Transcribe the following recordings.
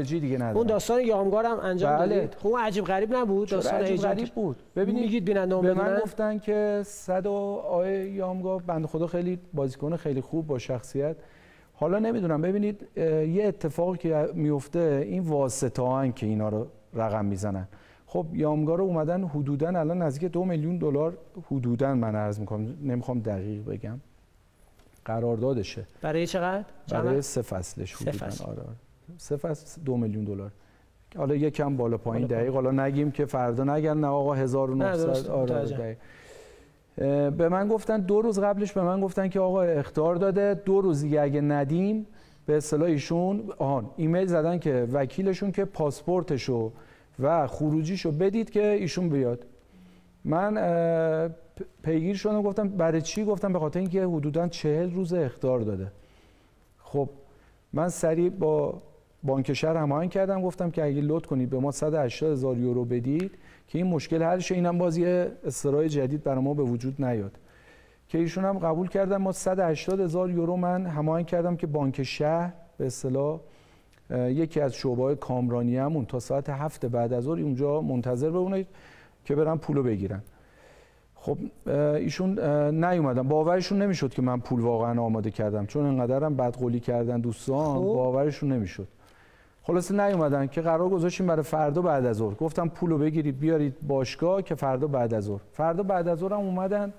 دیگه ندارم. اون داستان یامگار هم انجام بله. دادید. خب اون عجیب غریب نبود؟ داستان عجیب ایجاد غریب بود. ببینید میگید بیننده به من گفتن که صد و آقای یامگا بنده خدا خیلی بازیکن خیلی خوب با شخصیت. حالا نمی‌دونم. ببینید یه اتفاقی که میفته این واسطه که اینا رو رقم می‌زنن. خب یامگا رو اومدن حدودا الان نزدیک دو میلیون دلار حدودا من عرض می‌کنم. نمی‌خوام دقیق بگم. قراردادشه. برای چقدر؟ برای؟ سه فصلش حدوداً. فصل. آره. سه فصل دو میلیون دلار. حالا یکم بالا پایین دقیق. حالا نگیم که فردا نگن نه آقا نه، 1900 درسته، آره به من گفتن دو روز قبلش به من گفتن که آقا اختار داده دو روز دیگه اگه ندیم به اصطلاح ایشون آهان ایمیل زدن که وکیلشون که پاسپورتشو و خروجیشو بدید که ایشون بیاد. من پیگیر شدم گفتم برای چی گفتم؟ به خاطر اینکه حدودا چهل روز اختار داده. خب من سریع با بانک شهر هماهنگ کردم گفتم که اگه لطف کنید به ما 180 هزار یورو بدید که این مشکل حل شه. اینم باز یه استرای جدید برای ما به وجود نیاد. که ایشون هم قبول کردن ما 180 هزار یورو من هماهنگ کردم که بانک شهر به اصطلاح یکی از شعبه‌های کامرانیه‌مون تا ساعت هفت بعد از ظهر اونجا منتظر بمونه که برن پولو بگیرن. خب ایشون نیومدن. باورشون نمی‌شد که من پول واقعا آماده کردم. چون انقدرم بدقولی کردن دوستان خب. باورشون نمی‌شد. خلاصه نیومدن که قرار گذاشتیم برای فردا بعد از ظهر. گفتم پولو بگیرید بیارید باشگاه که فردا بعد از ظهر. فردا بعد از ظهر هم اومدن.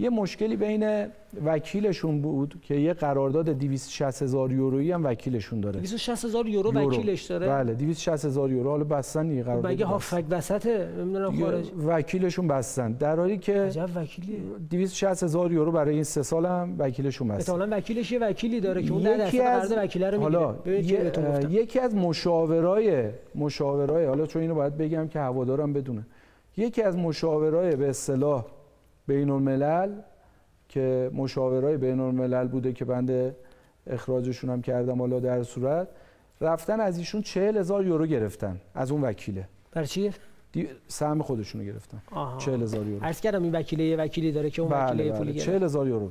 یه مشکلی بین وکیلشون بود که یه قرارداد 260 هزار یورویی هم وکیلشون داره. 260 هزار یورو یورو. وکیلش داره؟ بله 260 هزار یورو. حالا بستن دیگه قرارداد مگه. هافک وسطه نمی‌دونم خارج. وکیلشون بستن. در حالی که عجب وکیلیه 260 هزار یورو برای این سه سال هم وکیلشون بستن. احتمالاً وکیلش یه وکیلی داره که اون درصد از- قرارداد وکیله رو می‌گیره. حالا یه- یکی از مشاورای مشاورای حالا چون اینو باید بگم که هوادارم بدونه. یکی از مشاورای به اصطلاح بین الملل که مشاورای بین الملل بوده که بنده اخراجشون هم کردم حالا در صورت رفتن از ایشون چهل هزار یورو گرفتن از اون وکیله. برای چی؟ دی- سهم خودشونو گرفتن. آها. چهل هزار یورو. عرض کردم این وکیله یه وکیلی داره که اون وکیله بله. پولی بله گرفت. چهل هزار یورو.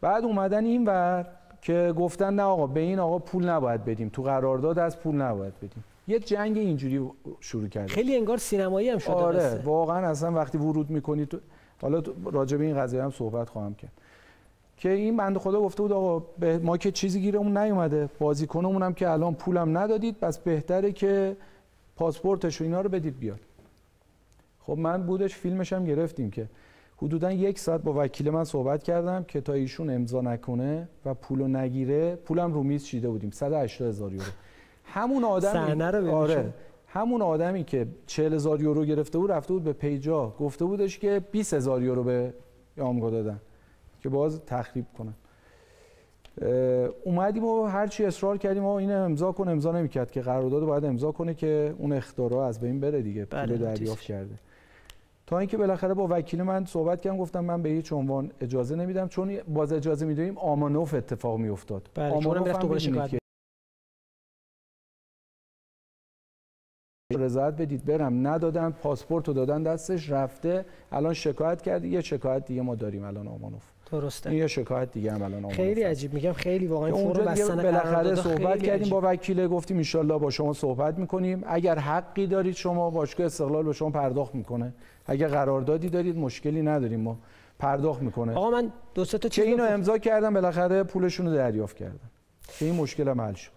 بعد اومدن این ور که گفتن نه آقا به این آقا پول نباید بدیم. تو قرارداد از پول نباید بدیم. یه جنگ اینجوری شروع کرد خیلی انگار سینمایی هم شده آره. واقعا اصلا وقتی ورود می‌کنی تو حالا راجع به این قضیه هم صحبت خواهم کرد. که این بنده خدا گفته بود آقا به ما که چیزی گیرمون نیومده. بازیکنمون هم که الان پولم ندادید پس بهتره که پاسپورتش و اینا رو بدید بیاد. خب من بودش فیلمش هم گرفتیم که حدودا یک ساعت با وکیل من صحبت کردم که تا ایشون امضا نکنه و پولو نگیره پولم رو میز چیده بودیم. 180 هزار یورو. همون آدم صحنه رو آره. همون آدمی که 40 هزار یورو گرفته بود رفته بود به پیجا. گفته بودش که 20 هزار یورو به یامگا دادن که باز تخریب کنن. اومدیم و هر چی اصرار کردیم و این امضا کن امضا نمی‌کرد که قرارداد باید امضا کنه که اون اختارا از بین بره دیگه پول بله، دریافت. کرده. تا اینکه بالاخره با وکیل من صحبت کردم گفتم من به هیچ عنوان اجازه نمیدم چون باز اجازه میدیم آمانوف اتفاق میافتاد. بله، چون هم رضایت بدید. برم ندادن پاسپورت رو دادن دستش رفته. الان شکایت کرد. یه شکایت دیگه ما داریم الان آمانوف. این درسته. یه شکایت دیگه هم الان آمانوف خیلی. عجیب. میگم خیلی واقعا فرم دیگه بستن بالاخره صحبت کردیم عجیب. با وکیل. گفتیم ان با شما صحبت می‌کنیم. اگر حقی دارید شما باشگاه استقلال به شما پرداخت می‌کنه. اگر قراردادی دارید مشکلی نداریم ما. پرداخت می‌کنه. آقا من دو سه تا چیز اینو. امضا کردم بالاخره پولشون رو دریافت کردن که این مشکل هم حل شد.